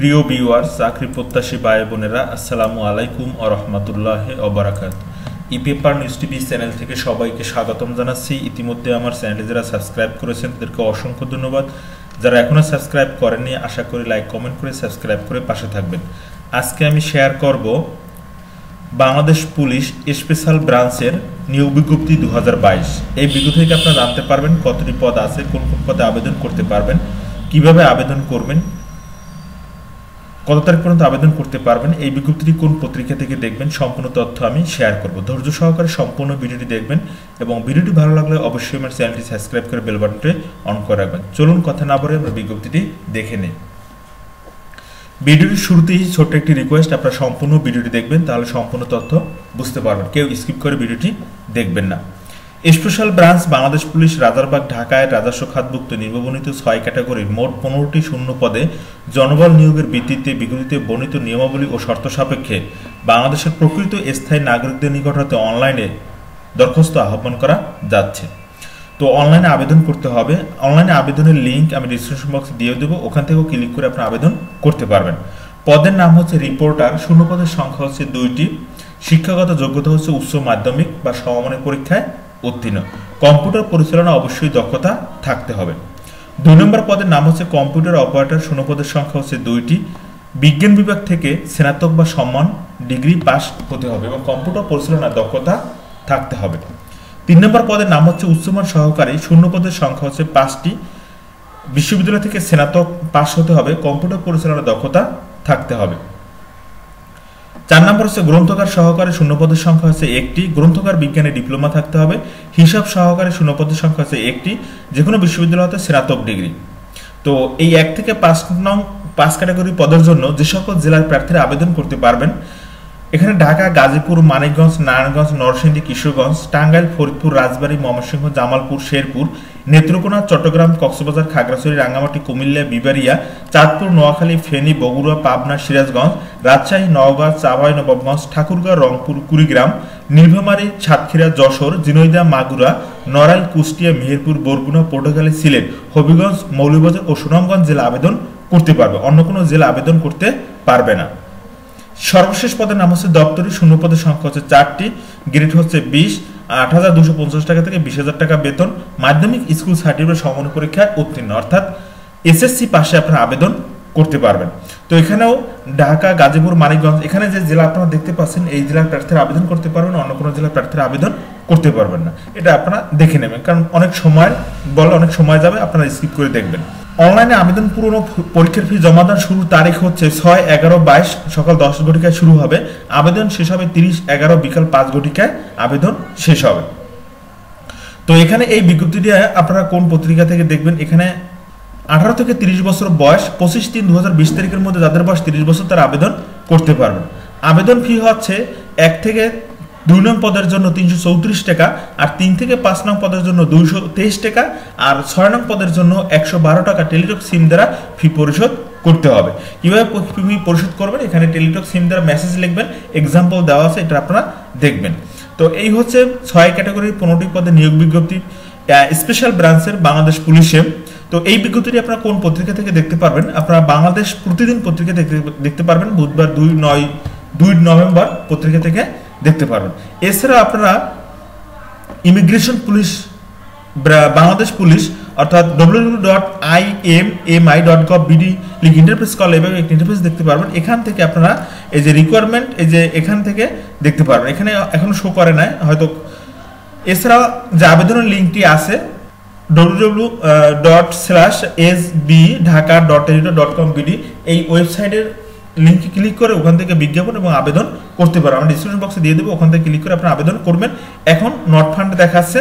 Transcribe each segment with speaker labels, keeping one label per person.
Speaker 1: প্রিয় ভিউয়ার চাকরি প্রত্যাশী ভাই বোনেরা, আসসালামু আলাইকুম ও রহমতুল্লাহ অবরাকাত e paper news TV channel থেকে সবাইকে স্বাগতম জানাচ্ছি। ইতিমধ্যে আমার চ্যানেলে যারা সাবস্ক্রাইব করেছেন, তাদেরকে অসংখ্য ধন্যবাদ। যারা এখনও সাবস্ক্রাইব করেননি, আশা করি লাইক, কমেন্ট করে সাবস্ক্রাইব করে পাশে থাকবেন। আজকে আমি শেয়ার করব বাংলাদেশ পুলিশ স্পেশাল ব্রাঞ্চের নিয়োগ বিজ্ঞপ্তি দু হাজার বাইশ। এই বিজ্ঞপ্তি থেকে আপনারা জানতে পারবেন কতটি পদ আছে, কোন কোন পদে আবেদন করতে পারবেন, কীভাবে আবেদন করবেন কত তারিখ পর্যন্ত আবেদন করতে পারবেন, এই বিজ্ঞপ্তিটি কোন পত্রিকা থেকে দেখবেন, সম্পূর্ণ তথ্য আমি শেয়ার করব। ধৈর্য সহকারে সম্পূর্ণ ভিডিওটি দেখবেন এবং ভিডিওটি ভালো লাগলে অবশ্যই আমার চ্যানেলটি সাবস্ক্রাইব করে বেল বাটনটি অন করে রাখবেন। চলুন কথা না বলে আমরা বিজ্ঞপ্তিটি দেখে নিই। ভিডিওটির শুরুতেই ছোট্ট একটি রিকোয়েস্ট আপনারা সম্পূর্ণ ভিডিওটি দেখবেন, তাহলে সম্পূর্ণ তথ্য বুঝতে পারবেন। কেউ স্কিপ করে ভিডিওটি দেখবেন না। Special branch Bangladesh police Rajarbagh ঢাকায় রাজস্ব খাতভুক্ত নির্বাচিত ছয় ক্যাটাগরির মোট পনেরোটি শূন্য পদে জনবল নিয়োগের ভিত্তিতে বিগতিতে বর্ণিত নিয়মাবলী ও শর্ত সাপেক্ষে বাংলাদেশের প্রকৃত স্থায়ী নাগরিকদের নিকট হতে অনলাইনে দরখাস্ত আহ্বান করা যাচ্ছে। তো অনলাইনে আবেদন করতে হবে। অনলাইনে আবেদনের লিঙ্ক আমি ডিসক্রিপশন বক্সে দিয়ে দেবো। ওখান থেকেও ক্লিক করে আপনি আবেদন করতে পারবেন। পদের নাম হচ্ছে রিপোর্টার। শূন্য পদের সংখ্যা হচ্ছে দুইটি। শিক্ষাগত যোগ্যতা হচ্ছে উচ্চ মাধ্যমিক বা সমমানের পরীক্ষায় উত্তীর্ণ। কম্পিউটার পরিচালনা অবশ্যই দক্ষতা থাকতে হবে। দুই নম্বর পদের নাম হচ্ছে কম্পিউটার অপারেটর শূন্য পদের সংখ্যা হচ্ছে দুইটি। বিজ্ঞান বিভাগ থেকে স্নাতক বা সম্মান ডিগ্রি পাস হতে হবে এবং কম্পিউটার পরিচালনার দক্ষতা থাকতে হবে। তিন নম্বর পদের নাম হচ্ছে উচ্চমান সহকারী শূন্য পদের সংখ্যা হচ্ছে পাঁচটি। বিশ্ববিদ্যালয় থেকে স্নাতক পাস হতে হবে, কম্পিউটার পরিচালনার দক্ষতা থাকতে হবে। চার নম্বর হচ্ছে গ্রন্থকার সহকারে শূন্যপদের সংখ্যা হচ্ছে একটি। গ্রন্থকার বিজ্ঞানে ডিপ্লোমা থাকতে হবে। হিসাব সহকারে শূন্যপদের সংখ্যা হচ্ছে একটি। যে কোনো বিশ্ববিদ্যালয় হতে স্নাতক ডিগ্রি। তো এই এক থেকে পাঁচ নং, পাঁচ ক্যাটাগরি পদের জন্য যে সকল জেলার প্রার্থীরা আবেদন করতে পারবেন এখানে ঢাকা, গাজীপুর, মানিকগঞ্জ, নারায়ণগঞ্জ, নরসিংদী, কিশোরগঞ্জ, টাঙ্গাইল, ফরিদপুর, রাজবাড়ী, ময়মনসিংহ, জামালপুর, শেরপুর, নেত্রকোনা, চট্টগ্রাম, কক্সবাজার, খাগড়াছড়ি, রাঙ্গামাটি, কুমিল্লা বিবারিয়া চাঁদপুর, নোয়াখালী, ফেনী, বগুড়া, পাবনা, সিরাজগঞ্জ, রাজশাহী, নওগাঁ চাবাই নবাবগঞ্জ ঠাকুরগাঁও রংপুর, কুড়িগ্রাম নীলভামারী সাতক্ষীরা, যশোর জিনৈদা মাগুরা, নড়াইল, কুষ্টিয়া, মেহেরপুর, বরগুনা, পটুয়াখালী, সিলেট, হবিগঞ্জ, মৌলভীবাজার ও সুনামগঞ্জ জেলা আবেদন করতে পারবে। অন্য কোনো জেলা আবেদন করতে পারবে না। সর্বশেষ পদের নাম হচ্ছে দপ্তরি, শূন্য পদের সংখ্যা হচ্ছে চারটি, গ্রেড হচ্ছে বিশ, আট হাজার দুশো পঞ্চাশ টাকা থেকে বিশ হাজার টাকা বেতন, মাধ্যমিক স্কুল সার্টিফিকেট সমান পরীক্ষায় উত্তীর্ণ, অর্থাৎ এসএসসি পাশে আপনারা আবেদন করতে পারবেন। তো এখানেও ঢাকা, গাজীপুর, মানিকগঞ্জ, এখানে যে জেলা আপনারা দেখতে পাচ্ছেন, এই জেলার প্রার্থীরা আবেদন করতে পারবেন, অন্য কোনো জেলার প্রার্থীরা আবেদন করতে পারবেন না। এটা আপনারা দেখে নেবেন, কারণ অনেক সময় বলে, অনেক সময় যাবে, আপনারা স্কিপ করে দেখবেন। অনলাইনে আবেদন পূরণ পরীক্ষার ফি জমা দেওয়ার শুরুর তারিখ হচ্ছে ছয় এগারো বাইশ সকাল দশ ঘটিকায় শুরু হবে। আবেদন শেষ হবে তিরিশ এগারো বিকাল পাঁচ ঘটিকায়। আবেদন শেষ হবে। তো এখানে এই বিজ্ঞপ্তিটি আপনারা কোন পত্রিকা থেকে দেখবেন? এখানে আঠারো থেকে তিরিশ বছর বয়স, পঁচিশ তিন দু তারিখের মধ্যে যাদের বয়স তিরিশ বছর তারা আবেদন করতে পারবেন। আবেদন ফি হচ্ছে এক থেকে দুই নং পদের জন্য তিনশো চৌত্রিশ টাকা আর তিন থেকে পাঁচ নং পদের জন্য দুইশো তেইশ টাকা আর ছয় নং পদের জন্য একশো বারো টাকা টেলিটক সিম দ্বারা ফি পরিশোধ করতে হবে। কীভাবে ফি পরিশোধ করবেন? এখানে টেলিটক সিম দ্বারা মেসেজ লিখবেন এক্সাম্পল দেওয়া আছে, এটা আপনারা দেখবেন। তো এই হচ্ছে ছয় ক্যাটাগরির পনেরোটি পদে নিয়োগ বিজ্ঞপ্তি। স্পেশাল ব্রাঞ্চের বাংলাদেশ পুলিশে তো এই বিজ্ঞপ্তিটি আপনারা কোন পত্রিকা থেকে দেখতে পারবেন? আপনারা বাংলাদেশ প্রতিদিন পত্রিকা থেকে দেখতে পারবেন বুধবার দুই নয়, দুই নভেম্বর পত্রিকা থেকে দেখতে পারবেন। এছাড়া আপনারা ইমিগ্রেশন পুলিশ বাংলাদেশ পুলিশ অর্থাৎ W dot I M M I dot gov BD link interface call এবং একটি ইন্টারফেস দেখতে পারবেন। এখান থেকে আপনারা এই যে রিকোয়ারমেন্ট এই যে এখান থেকে দেখতে পারবেন। এখানে এখনও শো করে নাই, হয়তো এছাড়া যে আবেদনের লিঙ্কটি আছে W dot slash S B Dhaka dot dot com BD এই ওয়েবসাইটের লিঙ্কে ক্লিক করে ওখান থেকে বিজ্ঞাপন এবং আবেদন করতে পারো। আমরা ডিসক্রিপশন বক্সে দিয়ে দেবো, ওখান থেকে ক্লিক করে আপনারা আবেদন করবেন। এখন নট ফান্ড দেখাচ্ছে।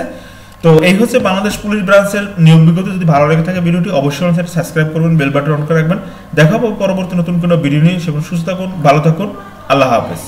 Speaker 1: তো এই হচ্ছে বাংলাদেশ পুলিশ ব্রাঞ্চের নিয়োগ বিজ্ঞপ্তি। যদি ভালো লেগে থাকে ভিডিওটি, অবশ্যই আমার সাবস্ক্রাইব করবেন বেল বাটন অন করে রাখবেন। দেখাবো পরবর্তী নতুন কোনো ভিডিও নিয়ে। সেগুলো সুস্থ থাকুন, ভালো থাকুন। আল্লাহ হাফেজ।